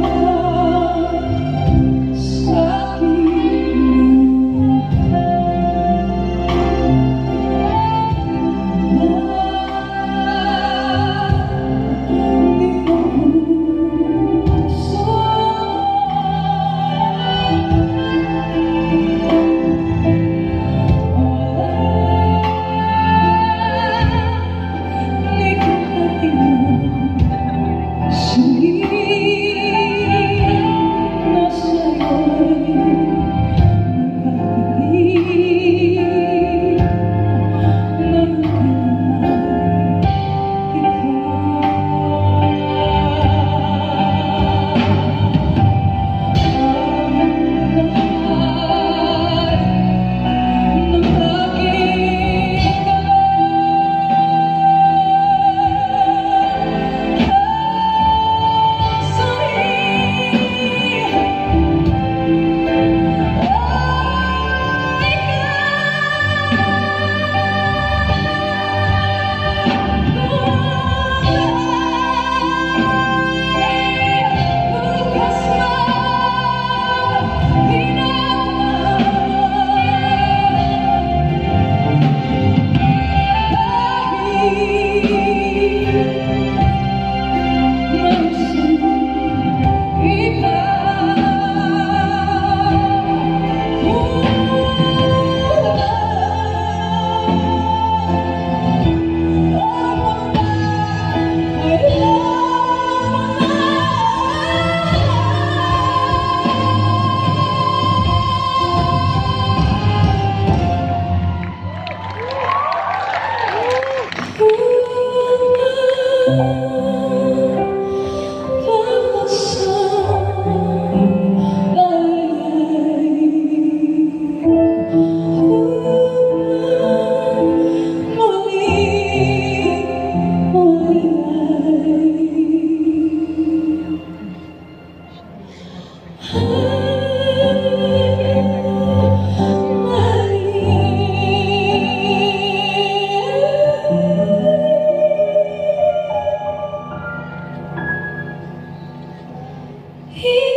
Oh, Oh. He